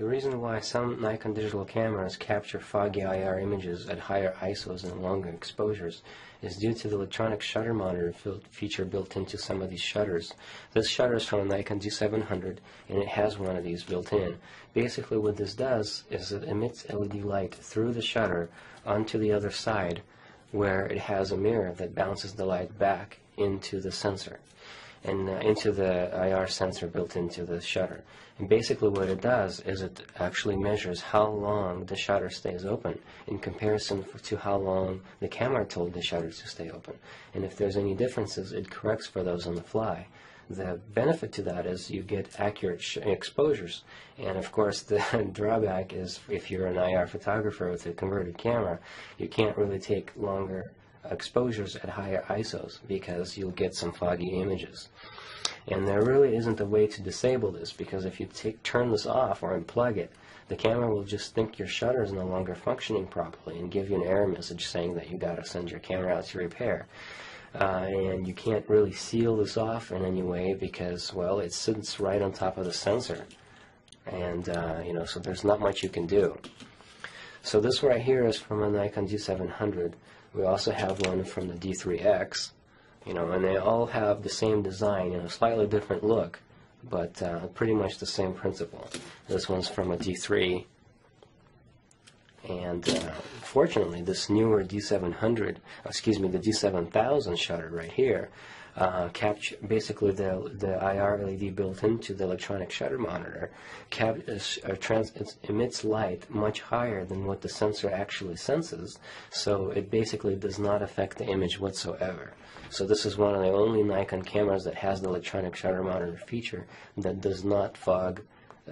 The reason why some Nikon digital cameras capture foggy IR images at higher ISOs and longer exposures is due to the electronic shutter monitor feature built into some of these shutters. This shutter is from a Nikon D700 and it has one of these built in. Basically what this does is it emits LED light through the shutter onto the other side where it has a mirror that bounces the light back into the sensor and uh, into the IR sensor built into the shutter. And basically what it does is it actually measures how long the shutter stays open in comparison to how long the camera told the shutter to stay open. And if there's any differences, it corrects for those on the fly. The benefit to that is you get accurate exposures. And of course, the drawback is if you're an IR photographer with a converted camera, you can't really take longer exposures at higher ISOs because you'll get some foggy images. And there really isn't a way to disable this because if you take, turn this off or unplug it, the camera will just think your shutter is no longer functioning properly and give you an error message saying that you got to send your camera out to repair. Uh, and you can't really seal this off in any way because, well, it sits right on top of the sensor. And, uh, you know, so there's not much you can do. So this right here is from a Nikon D700. We also have one from the D3X, you know, and they all have the same design and a slightly different look, but uh, pretty much the same principle. This one's from a D3, and uh, fortunately, this newer D700, excuse me, the D7000 shutter right here, uh, basically the the IR LED built into the electronic shutter monitor cap, uh, trans, emits light much higher than what the sensor actually senses, so it basically does not affect the image whatsoever. So this is one of the only Nikon cameras that has the electronic shutter monitor feature that does not fog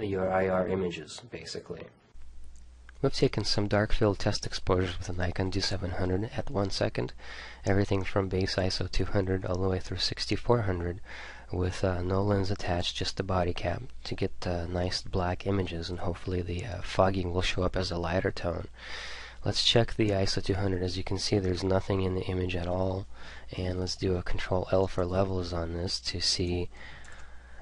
your IR images, basically. We've taken some dark field test exposures with the Nikon D700 at 1 second, everything from base ISO 200 all the way through 6400 with uh, no lens attached, just the body cap to get uh, nice black images and hopefully the uh, fogging will show up as a lighter tone. Let's check the ISO 200. As you can see there's nothing in the image at all and let's do a control L for levels on this to see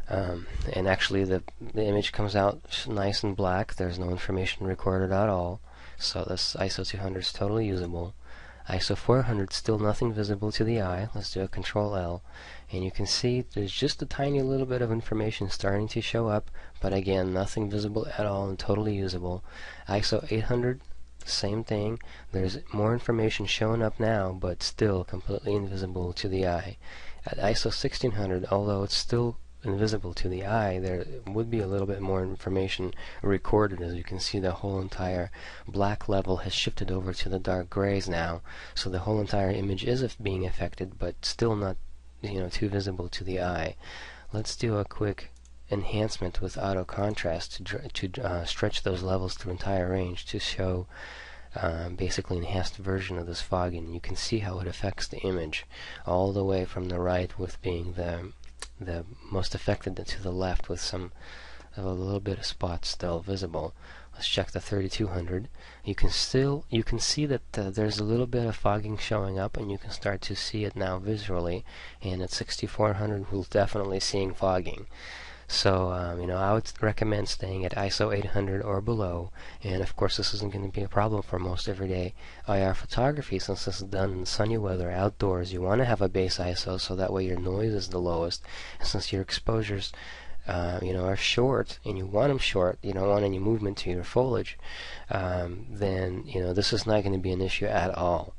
um, and actually the, the image comes out nice and black. There's no information recorded at all. So this ISO 200 is totally usable. ISO 400 still nothing visible to the eye. Let's do a control L. And you can see there's just a tiny little bit of information starting to show up. But again, nothing visible at all and totally usable. ISO 800 same thing. There's more information showing up now, but still completely invisible to the eye. At ISO 1600, although it's still invisible to the eye, there would be a little bit more information recorded. As you can see, the whole entire black level has shifted over to the dark grays now, so the whole entire image is being affected, but still not, you know, too visible to the eye. Let's do a quick enhancement with auto contrast to, to uh, stretch those levels to entire range to show uh, basically enhanced version of this fogging. You can see how it affects the image all the way from the right with being the the most affected to the left with some a little bit of spots still visible. Let's check the 3200. You can still you can see that uh, there's a little bit of fogging showing up, and you can start to see it now visually. And at 6400, we're definitely seeing fogging. So, um, you know, I would recommend staying at ISO 800 or below. And of course, this isn't going to be a problem for most everyday IR photography since this is done in sunny weather outdoors. You want to have a base ISO so that way your noise is the lowest. And since your exposures, uh, you know, are short and you want them short, you don't want any movement to your foliage, um, then, you know, this is not going to be an issue at all.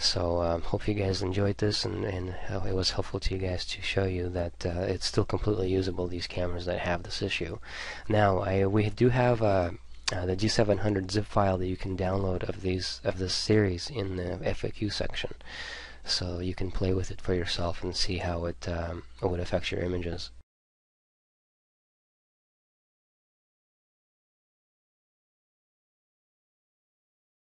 So um, hope you guys enjoyed this and, and it was helpful to you guys to show you that uh, it's still completely usable, these cameras that have this issue. Now, I, we do have uh, uh, the D700 zip file that you can download of these of this series in the FAQ section. So you can play with it for yourself and see how it, um, would affect your images.